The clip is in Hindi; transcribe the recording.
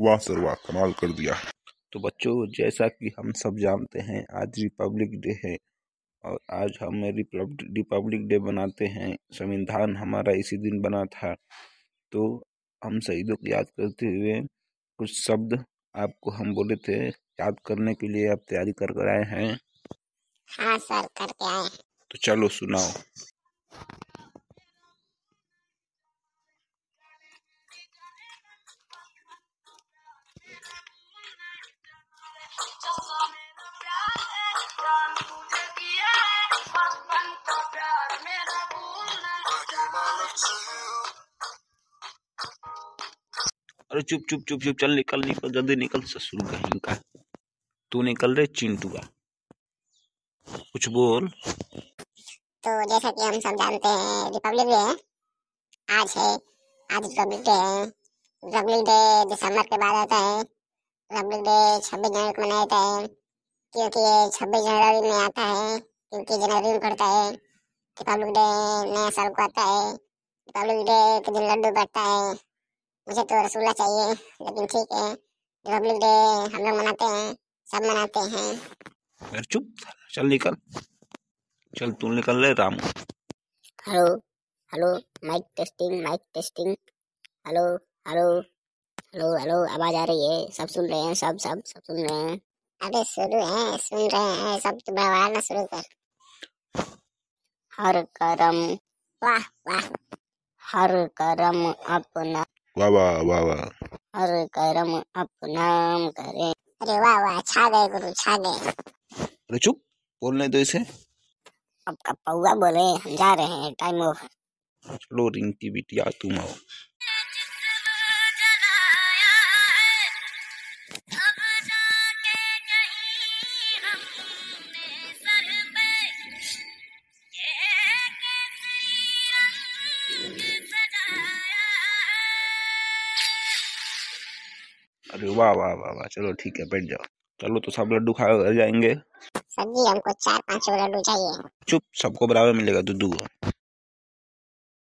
वाह सर वाह कमाल कर दिया। तो बच्चों, जैसा कि हम सब जानते हैं, आज रिपब्लिक डे है और आज हम रिपब्लिक डे बनाते हैं। संविधान हमारा इसी दिन बना था। तो हम शहीदों को याद करते हुए कुछ शब्द आपको हम बोले थे याद करने के लिए आप तैयारी कर कर आए हैं। हाँ सर करके आए तो चलो सुनाओ। अरे चुप चुप चुप चुप, चल निकल निकल, जल्दी निकल, ससुर कहीं का। तू निकल रे, चिंटुआ। कुछ बोल। तो जैसा कि हम सब जानते हैं, रिपब्लिक डे है। आज है, आज रिपब्लिक डे है। रिपब्लिक डे दिसंबर के बाद आता है। रिपब्लिक डे छब्बीस जनवरी को मनाया जाता है। क्योंकि ये छब्बीस जनवरी में आता है, क्योंकि जनवरी में पड़ता है। रिपब्लिक डे नया साल को आता है। रिपब्लिक डे के दिन लड्डू बढ़ता है। मुझे तो रसगुल्ला चाहिए लेकिन ठीक है। रिपब्लिक डे हम लोग मनाते हैं सब मनाते हैं। चुप चल निकल। चल तू निकल रे Ramu. Hello hello mike testing mike testing. Hello hello hello hello आवाज़ आ रही है। सब सुन रहे हैं सब सब सब सुन रहे हैं। अबे शुरू है सुन रहे हैं सब तो बवाल शुरू कर। हर करम वाह वाह। हर करम अपना वाह वाह वाह वाह। हर कर्म अपनाम करे। अरे वाह वाह छा गए गुरु छा गए। अरे चुप बोलने दो इसे। अब पौआ बोले हम जा रहे हैं टाइम ओवर चलो रिंकी बिटिया तुम आओ। अरे वाह वाह वाह वाह। चलो ठीक है बैठ जाओ। चलो तो सब लड्डू खा घर जाएँगे। सर जी हमको चार पाँच लड्डू चाहिए। चुप सबको बराबर मिलेगा दूधू